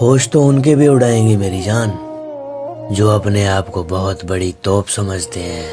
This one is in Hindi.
होश तो उनके भी उड़ाएँगे मेरी जान, जो अपने आप को बहुत बड़ी तोप समझते हैं।